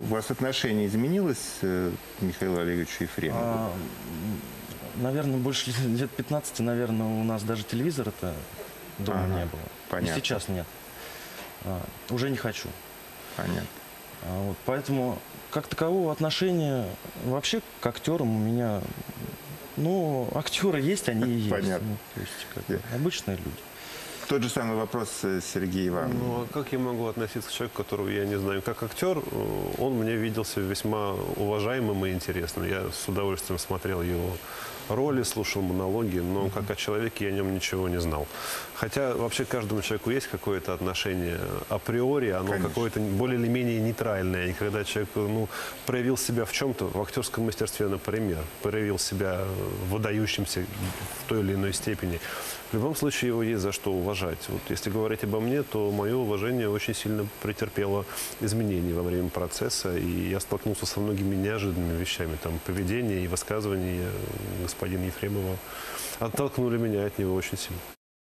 У вас отношение изменилось э, к Михаилу Олеговичу Ефремову? А, наверное, больше лет 15, наверное, у нас даже телевизора-то дома Ага, не было. понятно. И сейчас нет. А, уже не хочу. Понятно. А, вот, поэтому как такового отношения вообще к актерам у меня, ну, актеры есть, они и есть. Понятно. Ну, то есть, как бы, обычные люди. Тот же самый вопрос э, Сергей Иванович. Ну, а как я могу относиться к человеку, которого я не знаю? Как актер, э, он мне виделся весьма уважаемым и интересным. Я с удовольствием смотрел его роли, слушал монологи, но как о человеке я о нем ничего не знал. Хотя вообще каждому человеку есть какое-то отношение априори, оно какое-то более или менее нейтральное. И когда человек ну, проявил себя в чем-то, в актерском мастерстве, например, проявил себя выдающимся в той или иной степени, в любом случае его есть за что уважать. Вот если говорить обо мне, то мое уважение очень сильно претерпело изменения во время процесса, и я столкнулся со многими неожиданными вещами. Там поведение и высказывания господина Ефремова оттолкнули меня от него очень сильно.